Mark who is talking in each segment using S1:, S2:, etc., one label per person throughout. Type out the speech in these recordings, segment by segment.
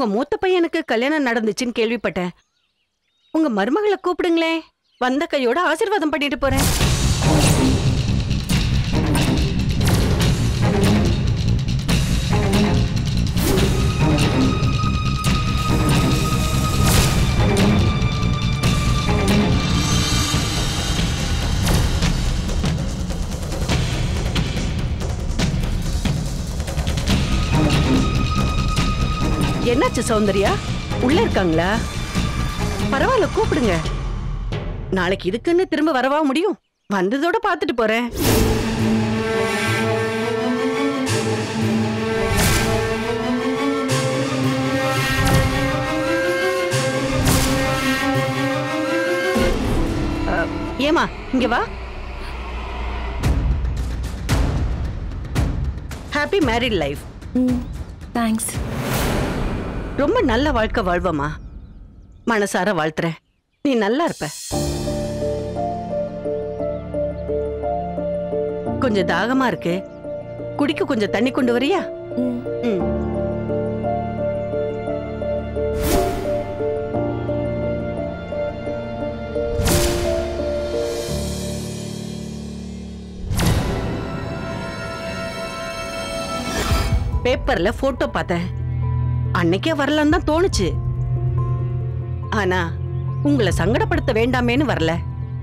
S1: உங்க மூத்த பையனுக்கு கல்யாணம் நடந்துச்சுன்னு கேள்விப்பட்டேன். உங்க மருமகளை கூப்பிடுங்களேன். வந்த கையோட ஆசீர்வாதம் பண்ணிட்டு போறேன். என்னாச்சு சௌந்தர்யா? உள்ள இருக்காங்களா? பரவாயில்ல கூப்பிடுங்க. நாளைக்கு இதுக்குன்னு திரும்ப வரவா முடியும்? வந்ததோட பாத்துட்டு போறேன். ஏமா இங்க வா. ஹாப்பி மேரிட் லைஃப்
S2: தேங்க்ஸ்
S1: ரொம்ப நல்ல வாழ்க்கை வாழ்வமா மனசார வாழ்த்துறேன் நீ நல்லா இருப்ப. கொஞ்சம் தாகமா இருக்கு. குடிக்க கொஞ்சம் தண்ணி கொண்டு வரியா. பேப்பர்ல போட்டோ பார்த்தேன். அன்னைக்கே வரலான்னு தான் தோணுச்சு. ஆனா உங்களை சங்கடப்படுத்த வேண்டாமேன்னு வரல.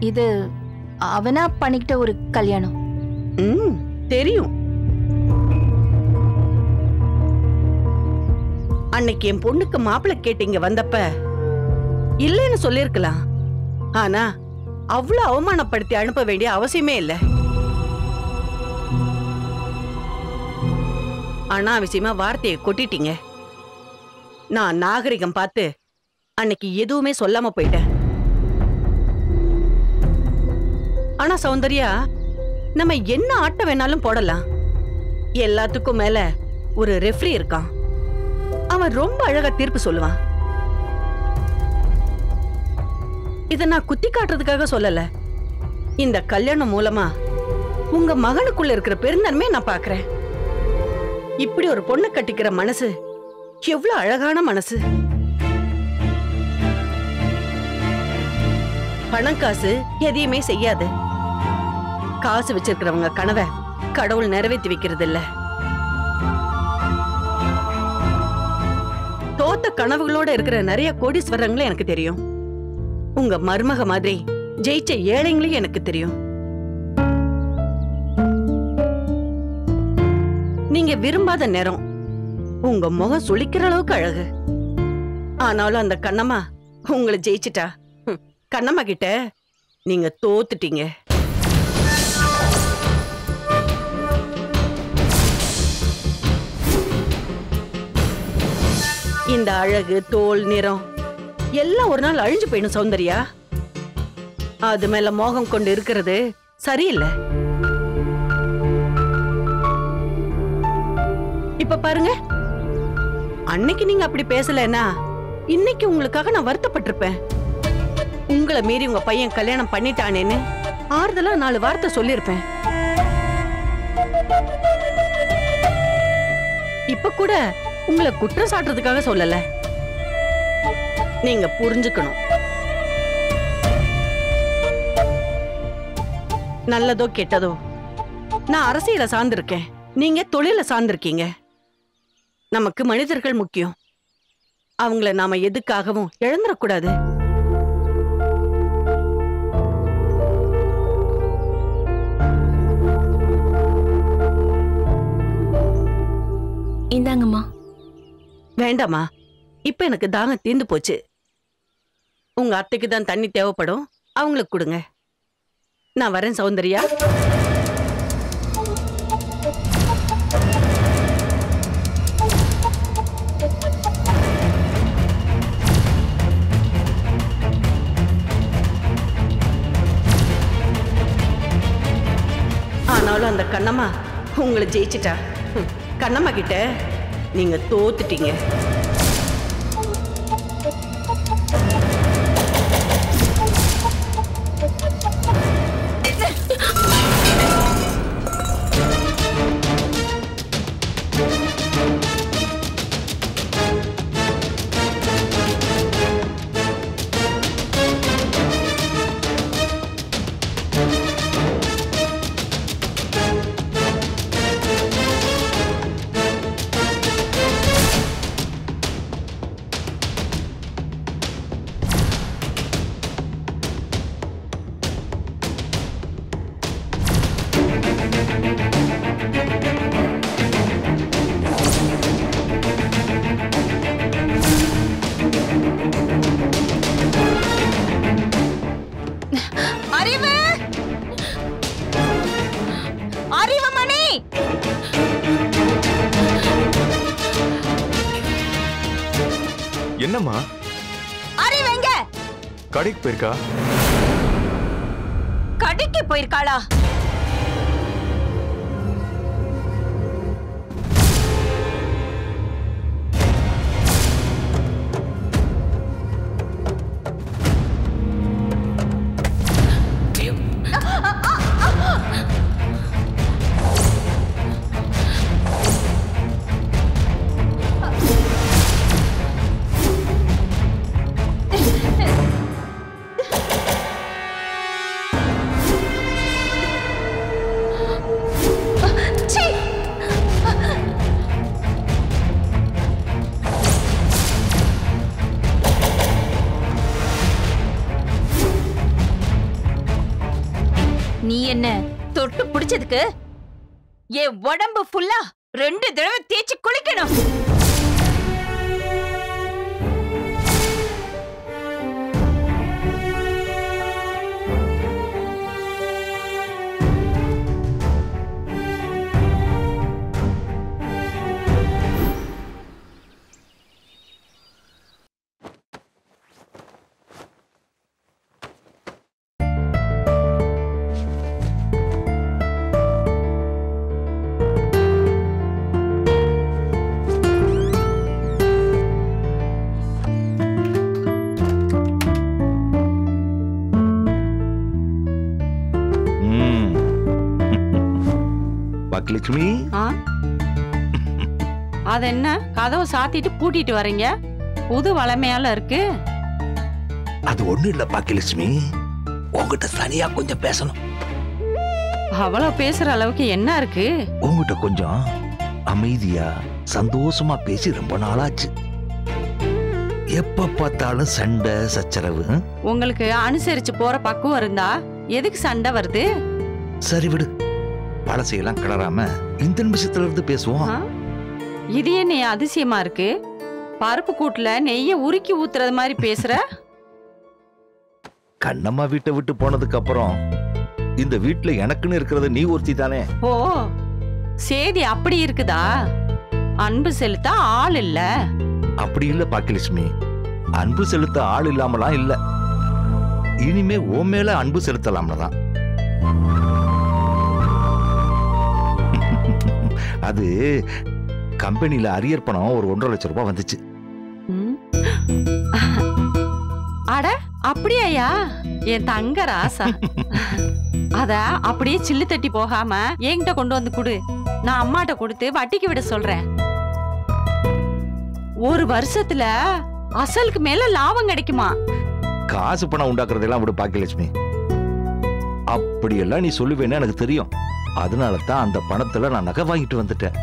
S2: இது அவனா பண்ணிக்கிட்ட ஒரு கல்யாணம்.
S1: ம் தெரியும். அன்னைக்கு என் பொண்ணுக்கு மாப்பிள்ளை கேட்டீங்க வந்தப்ப இல்லைன்னு சொல்லிருக்கலாம் ஆனா அவ்வளவு அவமானப்படுத்தி அனுப்ப வேண்டிய அவசியமே இல்ல. அனாவசியமா வார்த்தையை கொட்டிட்டீங்க. நான் நாகரிகம் பார்த்து அன்னைக்கு எதுவுமே சொல்லாம போயிட்டேன். ஆனா சௌந்தர்யா நம்ம என்ன ஆட்டம் வேணாலும் போடலாம். எல்லாத்துக்கும் மேல ஒரு ரெஃப்ரி இருக்கான். அவன் ரொம்ப அழகா தீர்ப்பு சொல்லுவான். இத நான் குத்தி காட்டுறதுக்காக சொல்லல. இந்த கல்யாணம் மூலமா உங்க மகனுக்குள்ள இருக்கிற பெருந்தன்மையை நான் பாக்குறேன். இப்படி ஒரு பொண்ணு கட்டிக்கிற மனசு எவ்வளவு அழகான மனசு. பணம் காசு எதையுமே செய்யாது. காசு வச்சிருக்கிறவங்க கனவை கடவுள் நிறைவேற்றி வைக்கிறது இல்ல தோத்த கனவுகளோட இருக்கிற நிறைய கோடீஸ்வரங்களும் எனக்கு தெரியும். உங்க மருமக மாதிரி ஜெயிச்ச ஏழைங்களையும் எனக்கு தெரியும். நீங்க விரும்பாத நேரம் உங்க முகம் சுளிக்கிற அளவுக்கு அழகு. ஆனாலும் அந்த கண்ணம்மா உங்களை ஜெயிச்சிட்டா. கண்ணம்மா கிட்ட நீங்க தோத்துட்டீங்க. இந்த அழகு தோல் நிறம் எல்லாம் ஒரு நாள் அழிஞ்சு போயிடும் சௌந்தர்யா. அது மேல மோகம் கொண்டு இருக்கிறது சரியில்லை. இப்ப பாருங்க. அன்னைக்கு நீங்க அப்படி பேசலன்னா இன்னைக்கு உங்களுக்காக நான் வருத்தப்பட்டிருப்பேன். உங்களை மீறி உங்க பையன் கல்யாணம் பண்ணிட்டானேன்னு ஆறுதலா நாலு வார்த்தை சொல்லியிருப்பேன். இப்ப கூட உங்களை குற்றம் சாட்டுறதுக்காக சொல்லல. நீங்க புரிஞ்சுக்கணும். நல்லதோ கெட்டதோ நான் அரசியல சார்ந்திருக்கேன். நீங்க தொழில சார்ந்திருக்கீங்க. நமக்கு மனிதர்கள் முக்கியம். அவங்கள நாம எதுக்காகவும் இழந்துடக்கூடாது
S2: இந்தாங்கம்மா.
S1: வேண்டாமா இப்ப எனக்கு தாகம் தீர்ந்து போச்சு. உங்க அத்தைக்கு தான் தண்ணி தேவைப்படும். அவங்களுக்கு கொடுங்க. நான் வரேன் சௌந்தர்யா. கண்ணம்மா உங்களை ஜெயிச்சிட்டா. கண்ணம்மா கிட்ட நீங்க தோத்துட்டீங்க.
S3: என்னம்மா?
S4: அறிவு எங்க
S3: கடைக்கு போயிருக்கா?
S4: கடைக்கு போயிருக்காளா? உடம்பு ஃபுல்லா ரெண்டு தடவை தேய்ச்சி குளிக்கணும்.
S5: பாக்கியலட்சுமி
S6: அது என்ன கதவை சாத்திட்டு பூட்டிட்டு வரீங்க? புது வளமையால இருக்கு.
S5: அது ஒண்ணு இல்ல பாக்கியலட்சுமி உங்ககிட்ட தனியா கொஞ்சம் பேசணும்.
S6: அவ்வளவு பேசுற அளவுக்கு என்ன இருக்கு?
S5: உங்ககிட்ட கொஞ்சம் அமைதியா சந்தோஷமா பேசி ரொம்ப நாளாச்சு. எப்ப பார்த்தாலும் சண்டை சச்சரவு?
S6: உங்களுக்கு அனுசரிச்சு போற பக்குவம் இருந்தா எதுக்கு சண்டை வருது?
S5: சரி விடு. பழசையெல்லாம் கிளறாம இந்த நிமிஷத்துல இருந்து பேசுவோம்?
S6: இது என்ன அதிசயமா இருக்கு? பருப்பு கூட்டுல நெய்ய உருக்கி ஊத்துறது மாதிரி பேசுற?
S5: கண்ணம்மா வீட்டை விட்டு போனதுக்கு அப்புறம் இந்த வீட்டுல எனக்குன்னு இருக்கிறது நீ ஒருத்தி தானே.
S6: ஓ சேதி அப்படி இருக்குதா? அன்பு செலுத்த ஆள் இல்ல.
S5: அப்படி இல்ல பாக்கியலட்சுமி. அன்பு செலுத்த ஆள் இல்லாமலாம் இல்ல. இனிமே உன் மேல அன்பு செலுத்தலாம்னு தான். அது கம்பெனில அரியர் பணம் ஒரு ஒன்றரை லட்சம் ரூபாய் வந்துச்சு.
S6: அட அப்படியாயா என் தங்க ராசா அத அப்படியே சில்லு தட்டி போகாம என்கிட்ட கொண்டு வந்து குடு. நான் அம்மாட்ட கொடுத்து வட்டிக்கு விட சொல்றேன். ஒரு வருஷத்துல அசலுக்கு மேல லாபம் கிடைக்குமா?
S5: காசு பணம் உண்டாக்குறதெல்லாம் விட பாக்கியலட்சுமி. அப்படியெல்லாம் நீ சொல்லுவேன்னு எனக்கு தெரியும். அதனால தான் அந்த பணத்துல நான் நகை வாங்கிட்டு வந்துட்டேன்.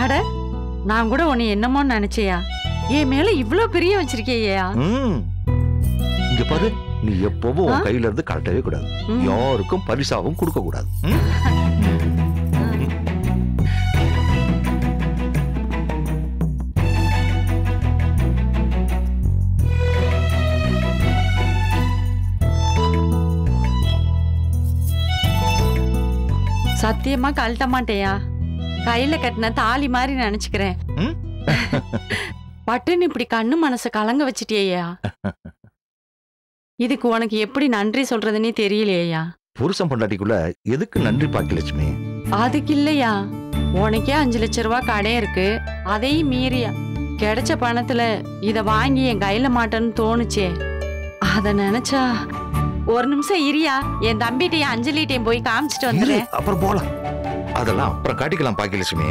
S6: அட நான் கூட உன்னை என்னமோ நினைச்சேயா? என் மேல இவ்ளோ பிரிய வச்சிருக்கேயா.
S5: இங்க பாரு நீ எப்பவும் கையில இருந்து கலட்டவே கூடாது. யாருக்கும் பரிசாவும் கொடுக்க கூடாது.
S6: சத்தியமா கழட்ட மாட்டேயா? கையில கட்டின தாலி மாதிரி நினைச்சுக்கிறேன்? பட்டுன்னு இப்படி கண்ணு மனச கலங்க வச்சிட்டியா இதுக்கு உனக்கு எப்படி நன்றி சொல்றதுன்னே தெரியலையா
S5: புருஷன் பொண்டாட்டிக்குள்ள எதுக்கு நன்றி பாக்கியலட்சுமி
S6: அதுக்கு இல்லையா? உனக்கே அஞ்சு லட்ச ரூபாய் கடை இருக்கு. அதையும் மீறியா கிடைச்ச பணத்துல இத வாங்கி என் கையில மாட்டேன்னு தோணுச்சே. அத நினைச்சா ஒரு நிமிஷம் இரியா. என் தம்பிட்டையும் அஞ்சலிட்டையும் போய் காமிச்சிட்டு வந்துடுறேன்.
S5: அப்புறம் போலாம். அதெல்லாம் அப்புறம் காட்டிக்கலாம் பாக்கியலட்சுமி.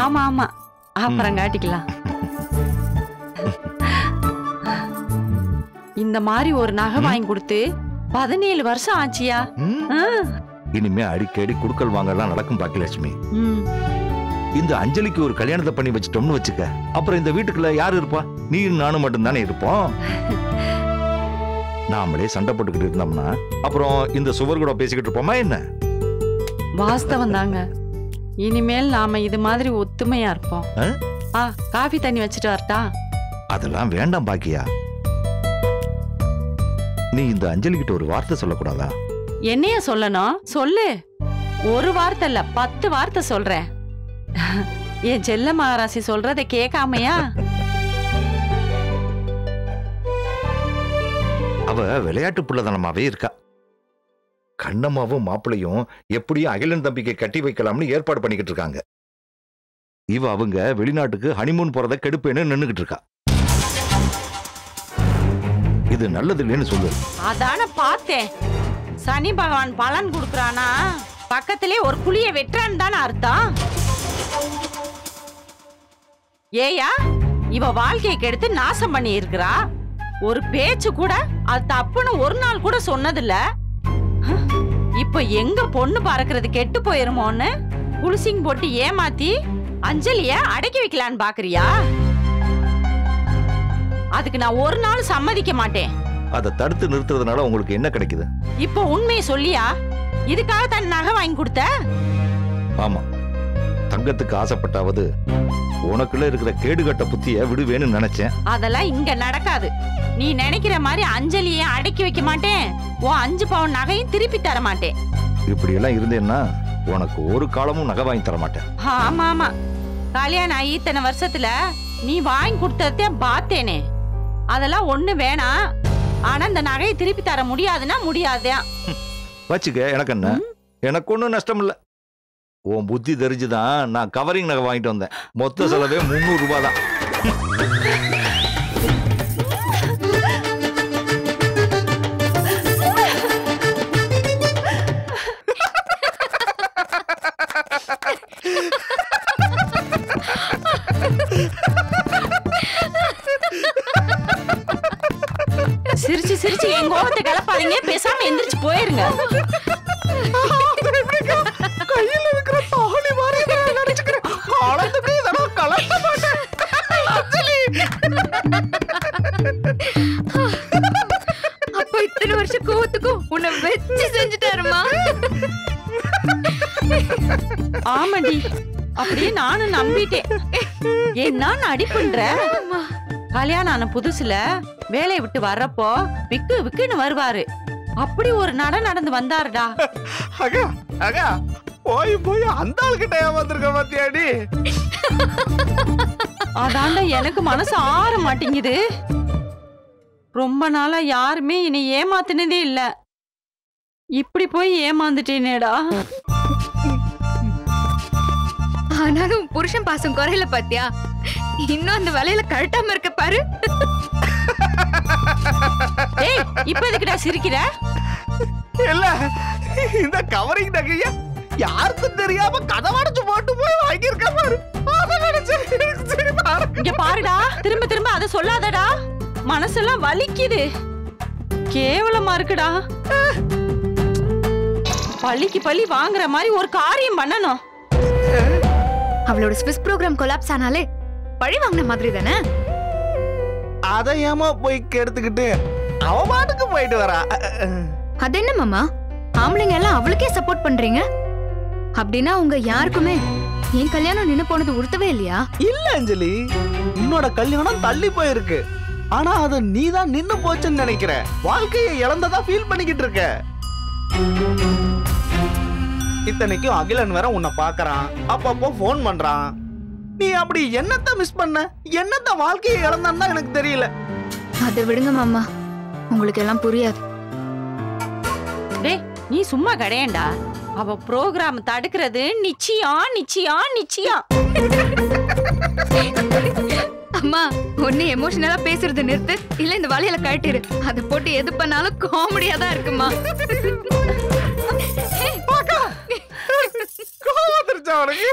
S6: ஆமா ஆமா. அப்புறம் காட்டிக்கலாம். இந்த மாதிரி ஒரு நகை வாங்கி கொடுத்து பதினேழு வருஷம் ஆச்சியா?
S5: இனிமே அடிக்கடி குடுக்கல் வாங்கலாம் நடக்கும் பாக்கியலட்சுமி. இந்த அஞ்சலிக்கு ஒரு கல்யாணத்தை பண்ணி வச்சிட்டோம்னு வச்சுக்க. அப்புறம் இந்த வீட்டுக்குள்ள யாரு இருப்பா? நீ நானும் மட்டும்தானே இருப்போம். நாமளே சண்டை போட்டுக்கிட்டு இருந்தோம்னா அப்புறம் இந்த சுவர் கூட பேசிக்கிட்டு இருப்போமா என்ன?
S6: வாஸ்தவம் தாங்க. இனிமேல் நாம இது மாதிரி ஒத்துமையா இருப்போம்.
S5: ஆ?
S6: காஃபி தண்ணி வச்சுட்டு வரட்டா?
S5: அதெல்லாம் வேண்டாம் பாக்கியா. நீ இந்த அஞ்சலி கிட்ட ஒரு வார்த்தை சொல்லக்கூடாதா?
S6: என்னைய சொல்லணும்? சொல்லு. ஒரு வார்த்தை இல்ல பத்து வார்த்தை சொல்றேன். என் செல்ல மகாராசி சொல்றதை கேட்காமையா?
S5: அவ விளையாட்டு புள்ளதனமாவே இருக்கா. கண்ணம்மாவும் மாப்பிள்ளையும் எப்படியும் அகிலன் தம்பிக்கு கட்டி வைக்கலாம்னு ஏற்பாடு பண்ணிக்கிட்டு இருக்காங்க. இவ அவங்க வெளிநாட்டுக்கு ஹனிமூன் போறத கெடுப்பேன்னு நின்னுகிட்டு இருக்கா. இது நல்லது இல்லைன்னு சொல்லு.
S6: அதான பார்த்தேன். சனி பகவான் பலன் கொடுக்கறானா? பக்கத்திலே ஒரு குழிய வெட்டுறான்னு தானே அர்த்தம். ஏயா இவ வாழ்க்கையை கெடுத்து நாசம் பண்ணி இருக்கிறா ஒரு பேச்சு கூட அது தப்புன்னு ஒரு நாள் கூட சொன்னதில்ல. இப்ப எங்க பொண்ணு பறக்கிறது கெட்டு போயிருமோன்னு புலிசிங் போட்டு ஏமாத்தி அஞ்சலிய அடக்கி வைக்கலான்னு பாக்குறியா? அதுக்கு நான் ஒரு நாள் சம்மதிக்க மாட்டேன்.
S5: அதை தடுத்து நிறுத்துறதுனால உங்களுக்கு என்ன கிடைக்குது?
S6: இப்ப உண்மையை சொல்லியா? இதுக்காக தன் நகை வாங்கி கொடுத்த?
S5: ஆமா. தங்கத்துக்கு ஆசைப்பட்டாவது உனக்குள்ள இருக்கிற கேடுகட்ட புத்திய விடுவேன்னு நினைச்சேன்.
S6: அதெல்லாம் இங்க நடக்காது. நீ நினைக்கிற மாதிரி அஞ்சலியை அடக்கி வைக்க மாட்டேன். உன் அஞ்சு பவுன் நகையும் திருப்பி தர மாட்டேன்.
S5: இப்படி எல்லாம் இருந்தேன்னா உனக்கு ஒரு காலமும் நகை வாங்கி தர மாட்டேன்.
S6: ஆமா ஆமா. கல்யாணம் ஆகி இத்தனை வருஷத்துல நீ வாங்கி கொடுத்ததே பார்த்தேனே. அதெல்லாம் ஒண்ணு வேணாம். ஆனா இந்த நகையை திருப்பி தர முடியாதுன்னா முடியாதேன்
S5: வச்சுக்க எனக்கு என்ன? எனக்கு ஒன்றும் நஷ்டம் இல்லை உன் புத்தி தெரிஞ்சுதான் நான் கவரிங் நகை வாங்கிட்டு வந்தேன். மொத்த செலவே முந்நூறு ரூபாய் தான்
S6: ஆமாடி அப்படியே நானும் நம்பிட்டேன். என்ன நடி பண்ற? கல்யாணம் ஆன புதுசுல வேலையை விட்டு வர்றப்போ விக்கு விக்குன்னு வருவாரு. அப்படி ஒரு நட நடந்து வந்தாருடா.
S7: அகா அகா போய் போய் அந்த ஆளுகிட்ட ஏமாந்துருக்க பாத்தியாடி?
S6: அதாண்டா எனக்கு மனசு ஆற மாட்டேங்குது. ரொம்ப நாளா யாருமே என்னை ஏமாத்தினதே இல்ல. இப்படி போய் ஏமாந்துட்டேனேடா.
S2: ஆனாலும் புருஷன் பாசம் குறையல பாத்தியா? இன்னும் அந்த வேலையில கழட்டாம இருக்க பாரு.
S6: டேய் இப்ப எதுக்குடா சிரிக்கிற?
S7: இல்ல இந்த கவரிங் நகைய யாருக்கும் தெரியாம கதவடைச்சு போட்டு போய் வாங்கியிருக்க பாரு.
S6: இங்க பாருடா திரும்ப திரும்ப அத சொல்லாதடா. மனசெல்லாம் வலிக்குது. கேவலமா இருக்குடா. பள்ளிக்கு பள்ளி வாங்குற மாதிரி ஒரு காரியம் பண்ணணும்.
S2: அவளோட ஸ்விஸ் ப்ரோக்ராம் கொலாப்ஸ் ஆனாலே பழி வாங்கின மாதிரி தானே?
S7: அதை ஏமா போய் கெடுத்துக்கிட்டு? அவ பாட்டுக்கு போயிட்டு வரா.
S2: அது என்ன மாமா? ஆம்பளைங்க எல்லாம் அவளுக்கே சப்போர்ட் பண்றீங்க? அப்படின்னா உங்க யாருக்குமே என் கல்யாணம் நின்னு போனது உறுத்தவே இல்லையா?
S7: இல்ல அஞ்சலி. உன்னோட கல்யாணம் தள்ளி போயிருக்கு. ஆனா அது நீ தான் நின்னு போச்சுன்னு நினைக்கிற. வாழ்க்கையை இழந்ததா ஃபீல் பண்ணிக்கிட்டு இருக்க. இத்தனைக்கும் அகிலன் வேற உன்னை பாக்குறான் அப்பப்போ ஃபோன் பண்றான். நீ அப்படி என்னத்த மிஸ் பண்ண? என்னத்த வாழ்க்கையை இழந்தான்னு தான் எனக்கு தெரியல.
S2: அதை விடுங்க மாமா. உங்களுக்கு எல்லாம் புரியாது.
S6: டேய் நீ சும்மா கிடையேண்டா? அவ ப்ரோக்ராம் தடுக்கிறது நிச்சயம் நிச்சயம் நிச்சயம்
S2: அம்மா ஒண்ணு எமோஷனலா பேசுறது நிறுத்து இல்ல இந்த வலையில கழட்டிரு. அதை போட்டு எது பண்ணாலும் காமெடியா தான் இருக்குமா?
S7: வந்துருச்சா உனக்கு?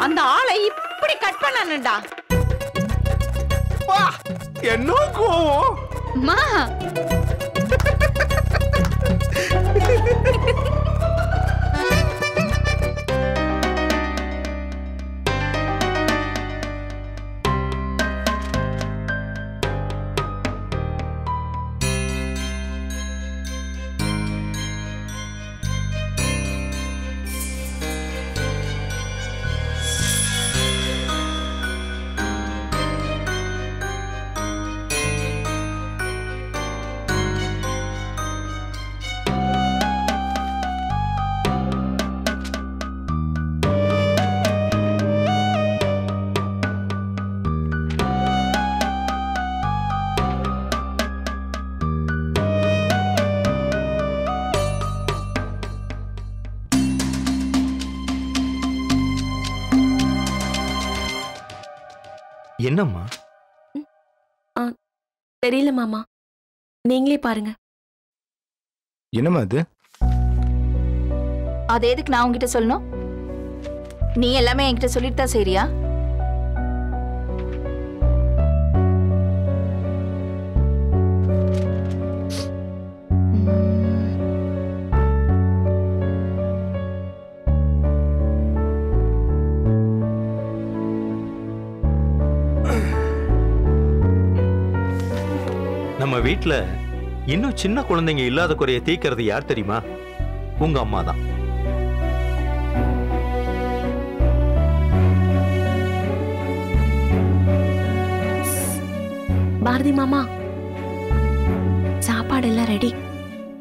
S6: அந்த ஆளை இப்படி கட் பண்ணனும்டா
S7: பா என்ன கோவம்?
S3: என்னம்மா?
S8: தெரியல மாமா. நீங்களே பாருங்க.
S9: என்னம்மா அது?
S4: அது எதுக்கு நான் உன்கிட்ட சொல்லணும்? நீ எல்லாமே என்கிட்ட சொல்லிட்டு தான் சரியா
S3: வீட்ல இன்னும் சின்ன குழந்தைங்க இல்லாத குறைய தீக்கிறது யார் தெரியுமா? உங்க அம்மா தான்.
S8: பாரதி மாமா சாப்பாடு எல்லாம் ரெடி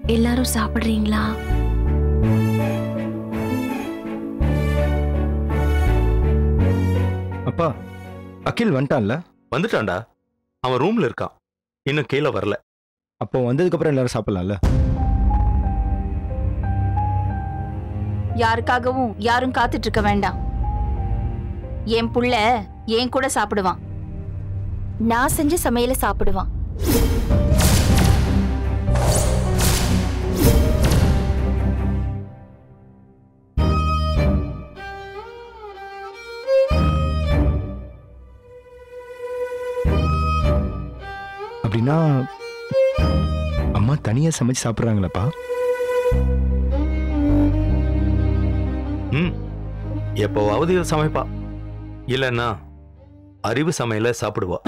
S8: எல்லாரும் சாப்பிடுறீங்களா?
S9: அப்பா அகில் வந்துட்டான்ல?
S3: வந்துட்டான்டா. அவன் ரூம்ல இருக்கான். இன்னும் கீழே வரல.
S9: அப்போ வந்ததுக்கு அப்புறம் எல்லாரும் சாப்பிடலாம்ல?
S4: யாருக்காகவும் யாரும் காத்துட்டு இருக்க வேண்டாம். என் புள்ள என் கூட சாப்பிடுவான். நான் செஞ்ச சமையல சாப்பிடுவான்.
S9: அப்படின்னா அம்மா தனியா சமைச்சு சாப்பிட்றாங்களப்பா.
S3: ம் எப்போவாவது சமைப்பா. இல்லைன்னா அறிவு சமையல சாப்பிடுவா.